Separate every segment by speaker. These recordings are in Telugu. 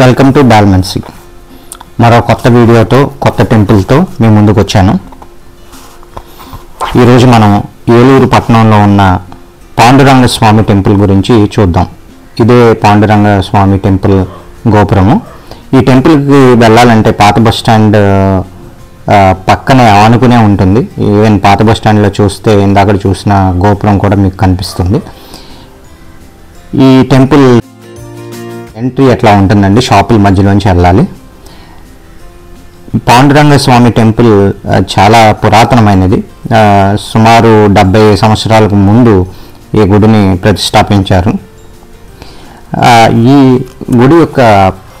Speaker 1: వెల్కమ్ టు డాల్మెన్సీ మరో కొత్త వీడియోతో కొత్త టెంపుల్తో మీ ముందుకు వచ్చాను ఈరోజు మనం ఏలూరు పట్టణంలో ఉన్న పాండురంగ స్వామి టెంపుల్ గురించి చూద్దాం. ఇదే పాండురంగ స్వామి టెంపుల్ గోపురము. ఈ టెంపుల్కి వెళ్ళాలంటే పాత బస్ స్టాండ్ పక్కనే ఆనుకునే ఉంటుంది. ఈవెన్ పాత బస్ స్టాండ్లో చూస్తే ఇందాక చూసిన గోపురం కూడా మీకు కనిపిస్తుంది. ఈ టెంపుల్ ఎంట్రీ ఎట్లా ఉంటుందండి? షాపుల మధ్యలోంచి వెళ్ళాలి. పాండురంగ స్వామి టెంపుల్ చాలా పురాతనమైనది. సుమారు డెబ్బై సంవత్సరాలకు ముందు ఈ గుడిని ప్రతిష్టాపించారు. ఈ గుడి యొక్క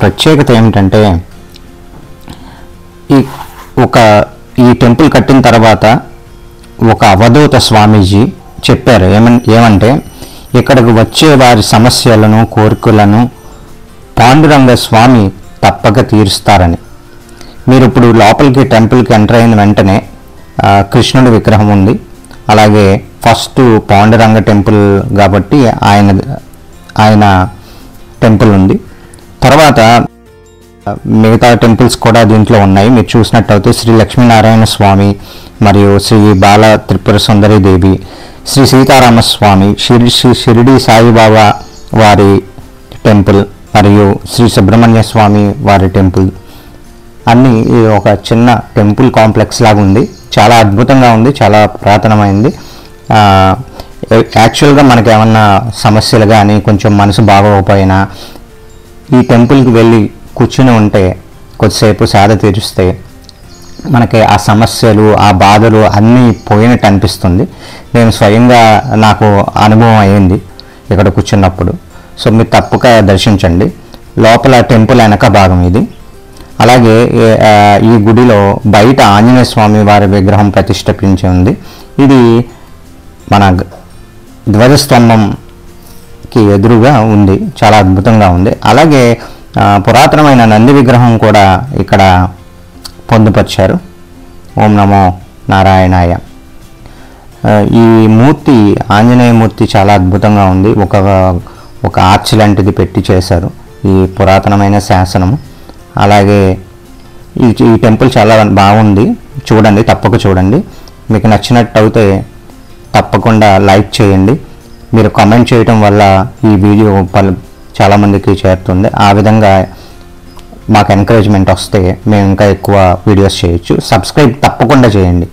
Speaker 1: ప్రత్యేకత ఏమిటంటే ఈ ఒక ఈ టెంపుల్ కట్టిన తర్వాత ఒక అవధూత స్వామీజీ చెప్పారు. ఏమన్ ఏమంటే ఇక్కడికి వచ్చే వారి సమస్యలను కోరికలను పాండురంగ స్వామి తప్పక తీరుస్తారని. మీరు ఇప్పుడు లోపలికి టెంపుల్కి ఎంటర్ అయిన వెంటనే కృష్ణుడి విగ్రహం ఉంది. అలాగే ఫస్ట్ పాండురంగ టెంపుల్ కాబట్టి ఆయన ఆయన టెంపుల్ ఉంది. తర్వాత మిగతా టెంపుల్స్ కూడా దీంట్లో ఉన్నాయి. మీరు చూసినట్టయితే శ్రీ లక్ష్మీనారాయణ స్వామి మరియు శ్రీ బాల త్రిపుర సుందరి దేవి శ్రీ సీతారామస్వామి షిరి శ్రీ షిరిడి సాయిబాబా వారి టెంపుల్ మరియు శ్రీ సుబ్రహ్మణ్య స్వామి వారి టెంపుల్. అన్నీ ఈ ఒక చిన్న టెంపుల్ కాంప్లెక్స్ లాగా ఉంది. చాలా అద్భుతంగా ఉంది చాలా పురాతనమైంది. యాక్చువల్గా మనకి ఏమన్నా సమస్యలు కానీ కొంచెం మనసు బాగోకపోయినా ఈ టెంపుల్కి వెళ్ళి కూర్చుని ఉంటే కొద్దిసేపు సాధ తీరుస్తే మనకి ఆ సమస్యలు ఆ బాధలు అన్నీ పోయినట్టు అనిపిస్తుంది. నేను స్వయంగా నాకు అనుభవం అయింది ఇక్కడ కూర్చున్నప్పుడు. సో మీరు తప్పక దర్శించండి. లోపల టెంపుల్ వెనక భాగం ఇది. అలాగే ఈ గుడిలో బయట ఆంజనేయ స్వామి వారి విగ్రహం ప్రతిష్ఠించి ఉంది. ఇది మన ధ్వజస్తంభంకి ఎదురుగా ఉంది. చాలా అద్భుతంగా ఉంది. అలాగే పురాతనమైన నంది విగ్రహం కూడా ఇక్కడ పొందుపరిచారు. ఓం నమో నారాయణాయ. ఈ మూర్తి ఆంజనేయ మూర్తి చాలా అద్భుతంగా ఉంది. ఒక ఒక ఆర్చ్ లాంటిది పెట్టి చేశారు. ఈ పురాతనమైన శాసనము. అలాగే ఈ ఈ టెంపుల్ చాలా బాగుంది. చూడండి తప్పక చూడండి. మీకు నచ్చినట్టు అయితే తప్పకుండా లైక్ చేయండి. మీరు కామెంట్ చేయటం వల్ల ఈ వీడియో పలు చాలామందికి చేరుతుంది. ఆ విధంగా మాకు ఎంకరేజ్మెంట్ వస్తే మేము ఇంకా ఎక్కువ వీడియోస్ చేయొచ్చు. సబ్స్క్రైబ్ తప్పకుండా చేయండి.